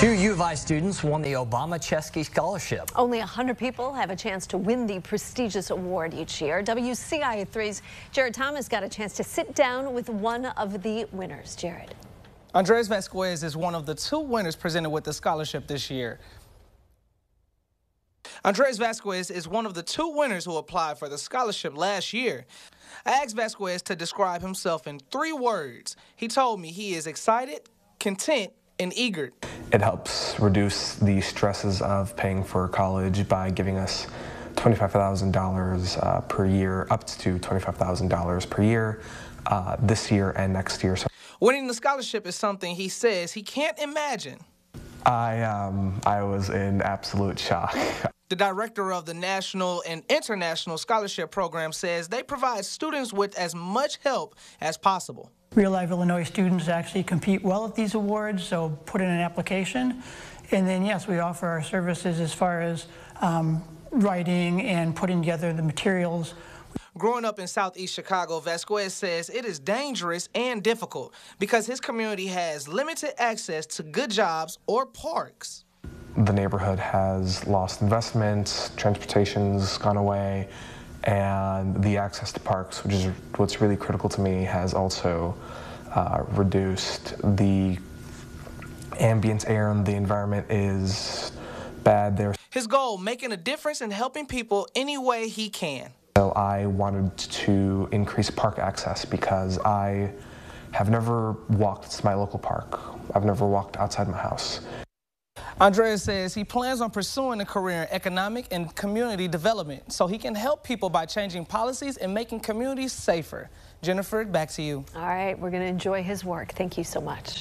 Two U of I students won the Obama Chesky Scholarship. Only 100 people have a chance to win the prestigious award each year. WCIA3's Jared Thomas got a chance to sit down with one of the winners. Jared. Andres Vasquez is one of the two winners presented with the scholarship this year. Andres Vasquez is one of the two winners who applied for the scholarship last year. I asked Vasquez to describe himself in three words. He told me he is excited, content, and eager. It helps reduce the stresses of paying for college by giving us $25,000 uh, per year, up to $25,000 per year uh, this year and next year. So Winning the scholarship is something he says he can't imagine. I, um, I was in absolute shock. The director of the National and International Scholarship Program says they provide students with as much help as possible. Real Life Illinois students actually compete well at these awards, so put in an application. And then, yes, we offer our services as far as um, writing and putting together the materials. Growing up in southeast Chicago, Vasquez says it is dangerous and difficult because his community has limited access to good jobs or parks. The neighborhood has lost investment, transportation's gone away, and the access to parks, which is what's really critical to me, has also uh, reduced. The ambient air in the environment is bad there. His goal, making a difference and helping people any way he can. So I wanted to increase park access because I have never walked to my local park. I've never walked outside my house. Andreas says he plans on pursuing a career in economic and community development so he can help people by changing policies and making communities safer. Jennifer, back to you. All right, we're going to enjoy his work. Thank you so much.